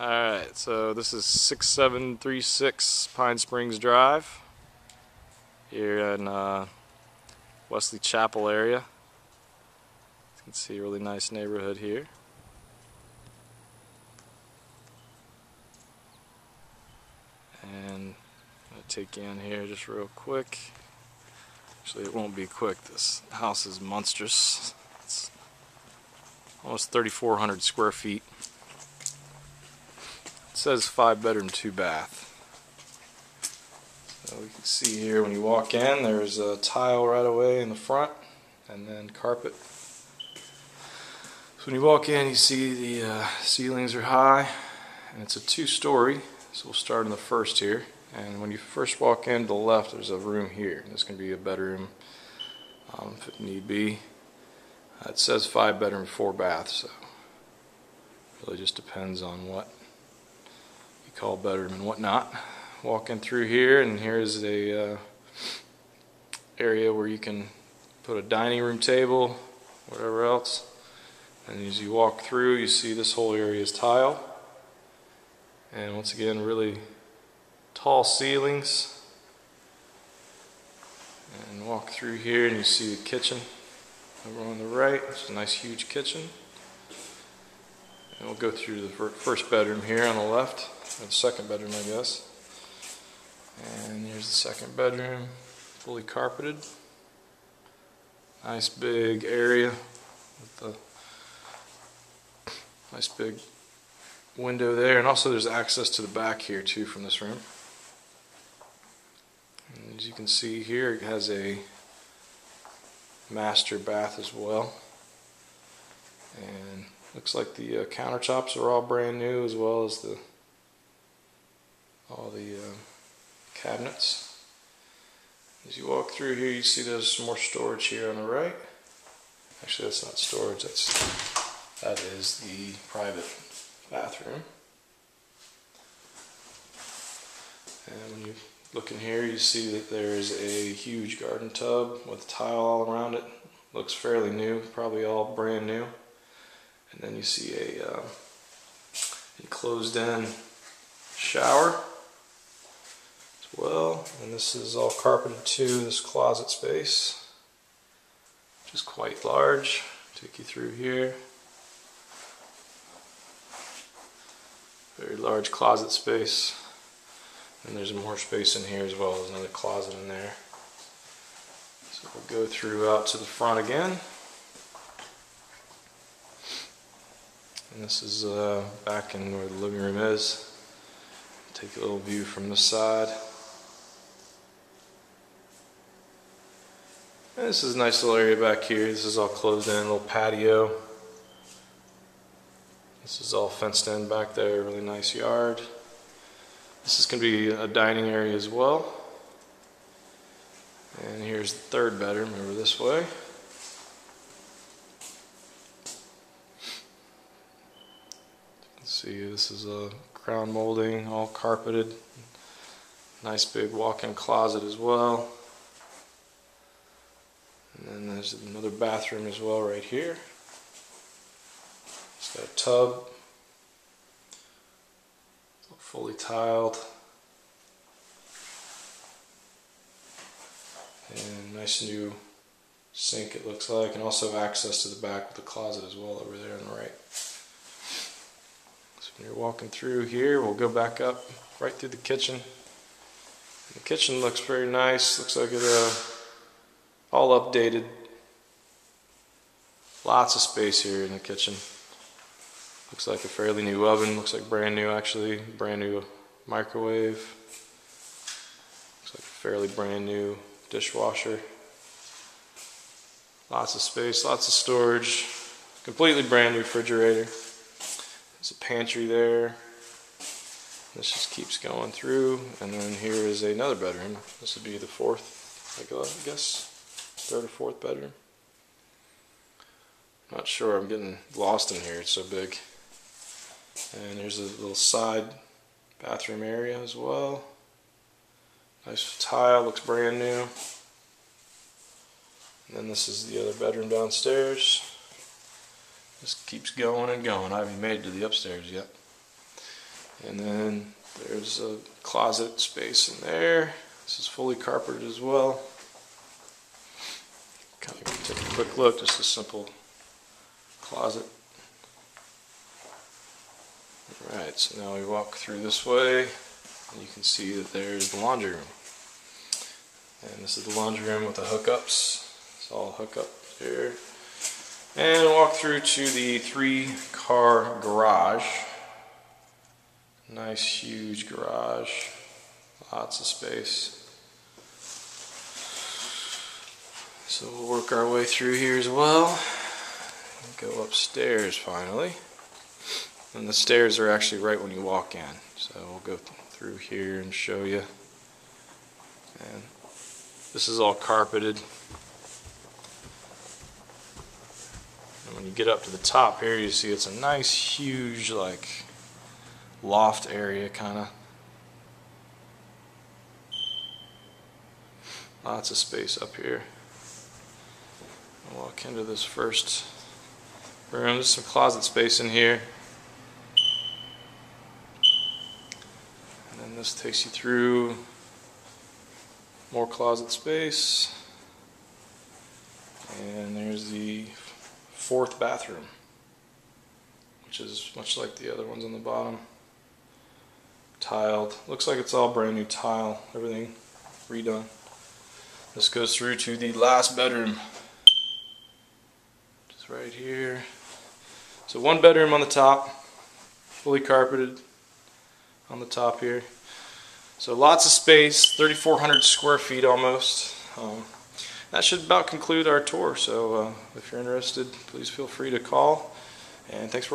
Alright, so this is 6736 Pine Springs Drive here in uh, Wesley Chapel area. You can see a really nice neighborhood here. And I'll take you in here just real quick. Actually, it won't be quick. This house is monstrous. It's almost 3,400 square feet says five bedroom, two bath. So we can see here when you walk in, there's a tile right away in the front, and then carpet. So when you walk in, you see the uh, ceilings are high, and it's a two-story. So we'll start in the first here. And when you first walk in to the left, there's a room here. This can be a bedroom um, if it need be. Uh, it says five bedroom, four bath, so really just depends on what call bedroom and whatnot. Walking through here, and here's a uh, area where you can put a dining room table, whatever else. And as you walk through, you see this whole area is tile. And once again, really tall ceilings. And walk through here, and you see the kitchen over on the right. It's a nice, huge kitchen. And we'll go through the first bedroom here on the left, or the second bedroom, I guess. And here's the second bedroom, fully carpeted. Nice big area with the nice big window there, and also there's access to the back here too from this room. And as you can see here, it has a master bath as well. And Looks like the uh, countertops are all brand new as well as the all the uh, cabinets. As you walk through here you see there's more storage here on the right. Actually that's not storage, that's that is the private bathroom. And when you look in here you see that there is a huge garden tub with tile all around it. Looks fairly new, probably all brand new. And then you see a uh, enclosed in shower as well. And this is all carpeted too, this closet space, which is quite large. Take you through here. Very large closet space. And there's more space in here as well. There's another closet in there. So we'll go through out to the front again. And this is uh, back in where the living room is. Take a little view from the side. And this is a nice little area back here. This is all closed in, little patio. This is all fenced in back there, really nice yard. This is going to be a dining area as well. And here's the third bedroom over this way. See this is a crown molding all carpeted. Nice big walk-in closet as well. And then there's another bathroom as well right here. It's got a tub. Fully tiled. And nice new sink it looks like and also access to the back with the closet as well over there on the right you're walking through here, we'll go back up right through the kitchen. The kitchen looks very nice. Looks like it uh, all updated. Lots of space here in the kitchen. Looks like a fairly new oven. Looks like brand new actually. Brand new microwave. Looks like a fairly brand new dishwasher. Lots of space, lots of storage. Completely brand new refrigerator. There's a pantry there. This just keeps going through. And then here is another bedroom. This would be the fourth, I guess, third or fourth bedroom. Not sure, I'm getting lost in here, it's so big. And there's a little side bathroom area as well. Nice tile, looks brand new. And then this is the other bedroom downstairs. Just keeps going and going. I haven't made it to the upstairs yet. And then there's a closet space in there. This is fully carpeted as well. Kind of take a quick look, just a simple closet. Alright, so now we walk through this way, and you can see that there's the laundry room. And this is the laundry room with the hookups. It's all hookup here. And walk through to the three car garage. Nice huge garage. Lots of space. So we'll work our way through here as well. Go upstairs finally. And the stairs are actually right when you walk in. So we'll go through here and show you. And this is all carpeted. When you get up to the top here, you see it's a nice, huge, like, loft area, kind of. Lots of space up here. I'll walk into this first room. There's some closet space in here. And then this takes you through more closet space. And there's the fourth bathroom, which is much like the other ones on the bottom. Tiled. Looks like it's all brand new tile, everything redone. This goes through to the last bedroom. Just right here. So one bedroom on the top, fully carpeted on the top here. So lots of space, 3,400 square feet almost. Um, that should about conclude our tour. So uh, if you're interested, please feel free to call. And thanks for